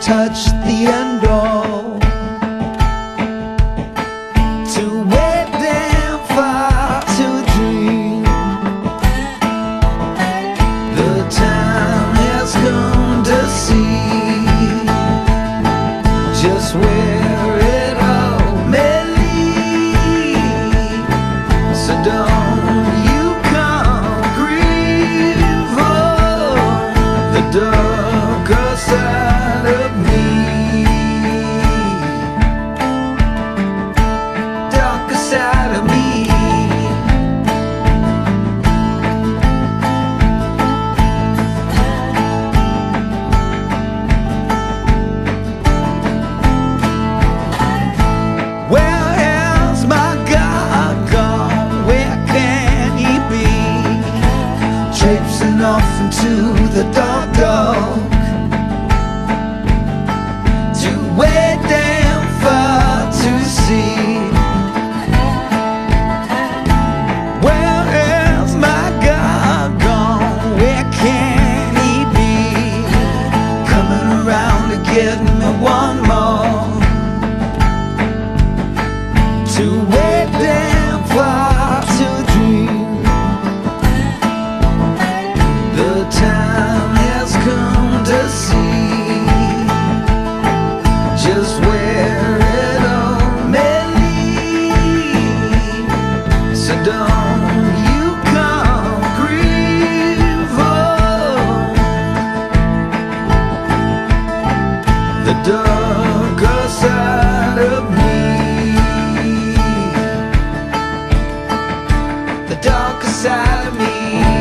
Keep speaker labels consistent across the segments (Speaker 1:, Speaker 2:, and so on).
Speaker 1: touch the end all. To wait damn far to dream. The time has come to see. Just where off into the dark, dark. Too way down far to see. Where has my God gone? Where can he be? Coming around to get me one more to way inside of me.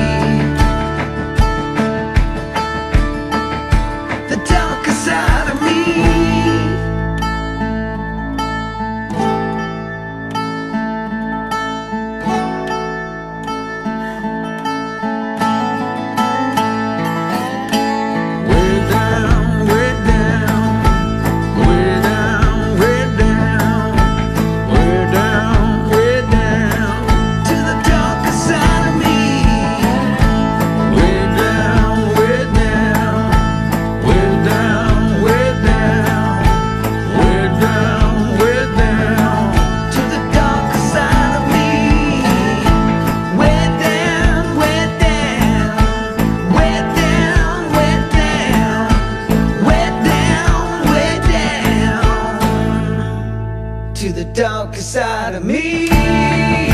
Speaker 1: to the darker side of me.